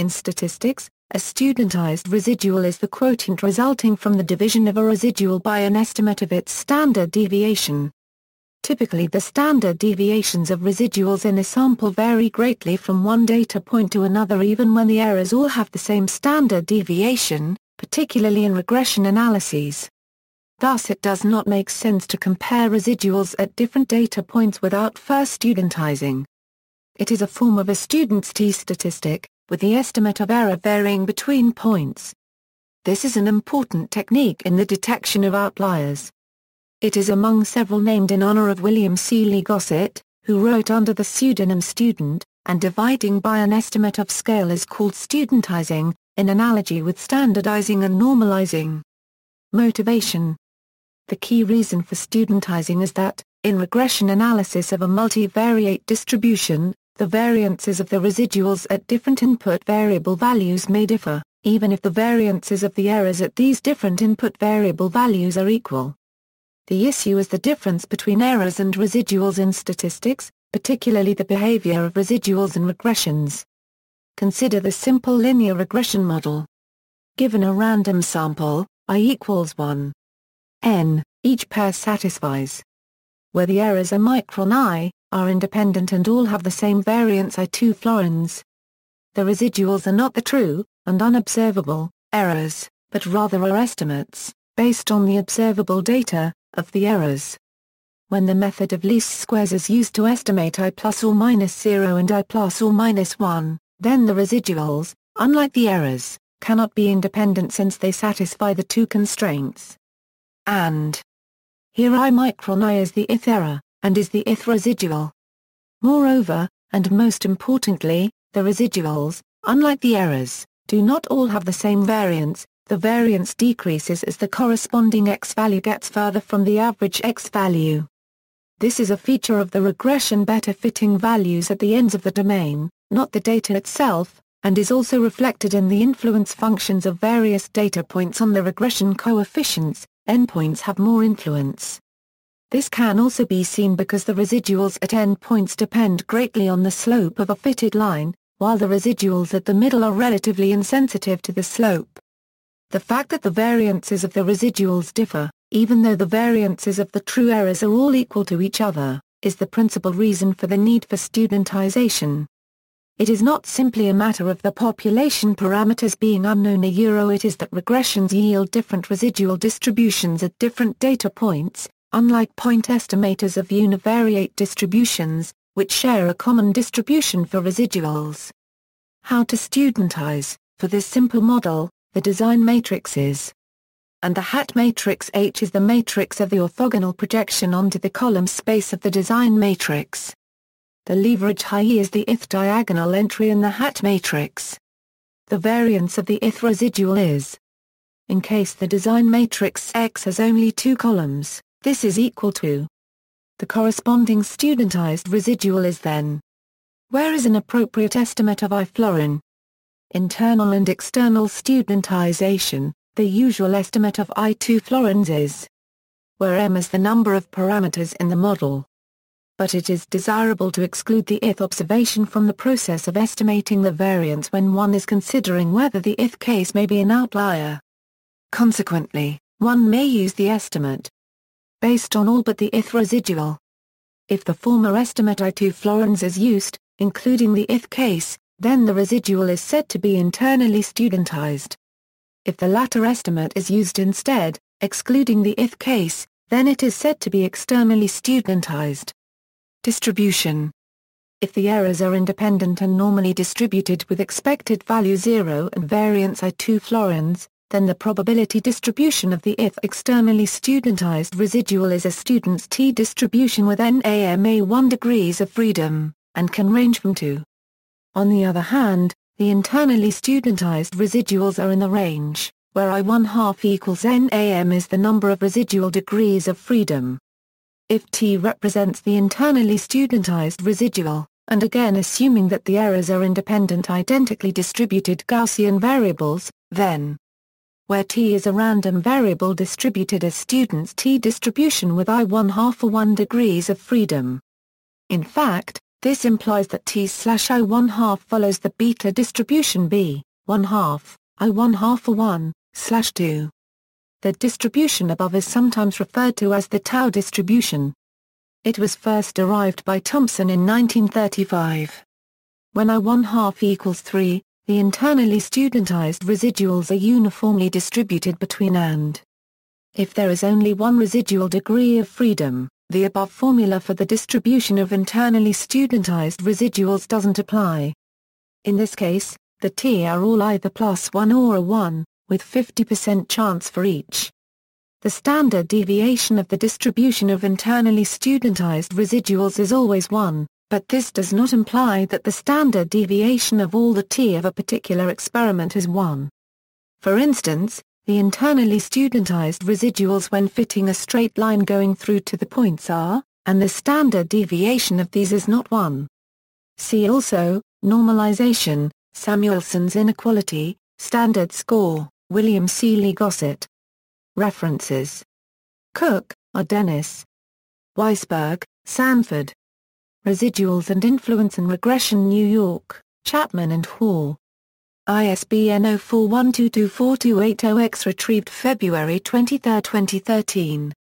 In statistics, a studentized residual is the quotient resulting from the division of a residual by an estimate of its standard deviation. Typically the standard deviations of residuals in a sample vary greatly from one data point to another even when the errors all have the same standard deviation, particularly in regression analyses. Thus it does not make sense to compare residuals at different data points without first studentizing. It is a form of a student's t-statistic, with the estimate of error varying between points. This is an important technique in the detection of outliers. It is among several named in honor of William Sealey Gosset, who wrote under the pseudonym student, and dividing by an estimate of scale is called studentizing, in analogy with standardizing and normalizing. Motivation the key reason for studentizing is that, in regression analysis of a multivariate distribution, the variances of the residuals at different input variable values may differ, even if the variances of the errors at these different input variable values are equal. The issue is the difference between errors and residuals in statistics, particularly the behavior of residuals and regressions. Consider the simple linear regression model. Given a random sample, i equals 1, n, each pair satisfies. Where the errors are micron i, are independent and all have the same variance i2 florins. The residuals are not the true, and unobservable, errors, but rather are estimates, based on the observable data, of the errors. When the method of least squares is used to estimate i plus or minus 0 and i plus or minus 1, then the residuals, unlike the errors, cannot be independent since they satisfy the two constraints and here I micron I is the ith error, and is the ith residual. Moreover, and most importantly, the residuals, unlike the errors, do not all have the same variance, the variance decreases as the corresponding x value gets further from the average x value. This is a feature of the regression better fitting values at the ends of the domain, not the data itself, and is also reflected in the influence functions of various data points on the regression coefficients, endpoints have more influence. This can also be seen because the residuals at end points depend greatly on the slope of a fitted line, while the residuals at the middle are relatively insensitive to the slope. The fact that the variances of the residuals differ, even though the variances of the true errors are all equal to each other, is the principal reason for the need for studentization. It is not simply a matter of the population parameters being unknown a euro it is that regressions yield different residual distributions at different data points, unlike point estimators of univariate distributions, which share a common distribution for residuals. How to studentize, for this simple model, the design matrix is and the hat matrix H is the matrix of the orthogonal projection onto the column space of the design matrix. The leverage high E is the ith diagonal entry in the hat matrix. The variance of the ith residual is in case the design matrix X has only two columns, this is equal to. The corresponding studentized residual is then. Where is an appropriate estimate of I florin? Internal and external studentization, the usual estimate of I2 florins is. Where m is the number of parameters in the model. But it is desirable to exclude the ith observation from the process of estimating the variance when one is considering whether the ith case may be an outlier. Consequently, one may use the estimate based on all but the ith residual. If the former estimate I2 florins is used, including the ith case, then the residual is said to be internally studentized. If the latter estimate is used instead, excluding the ith case, then it is said to be externally studentized. Distribution If the errors are independent and normally distributed with expected value 0 and variance I2 florins, then the probability distribution of the ith externally studentized residual is a student's t-distribution with NAMA 1 degrees of freedom, and can range from 2. On the other hand, the internally studentized residuals are in the range, where I 1 half equals NAM is the number of residual degrees of freedom. If T represents the internally studentized residual, and again assuming that the errors are independent identically distributed Gaussian variables, then where T is a random variable distributed as student's T distribution with I 1 half or 1 degrees of freedom. In fact, This implies that T slash I 1 half follows the beta distribution B, 1 half, I 1 half or 1, slash 2. The distribution above is sometimes referred to as the tau distribution. It was first derived by Thompson in 1935. When I 1 half equals 3, the internally studentized residuals are uniformly distributed between and. If there is only one residual degree of freedom, the above formula for the distribution of internally studentized residuals doesn't apply. In this case, the T are all either plus 1 or a 1, with 50% chance for each. The standard deviation of the distribution of internally studentized residuals is always 1, but this does not imply that the standard deviation of all the T of a particular experiment is 1. For instance, the internally studentized residuals when fitting a straight line going through to the points are, and the standard deviation of these is not 1. See also, normalization, Samuelson's inequality, standard score, William Sealey Gosset. References. Cook, R. Dennis. Weisberg, Sanford. Residuals and Influence and Regression New York, Chapman and Hall. ISBN 0412242800-X retrieved February 23, 2013.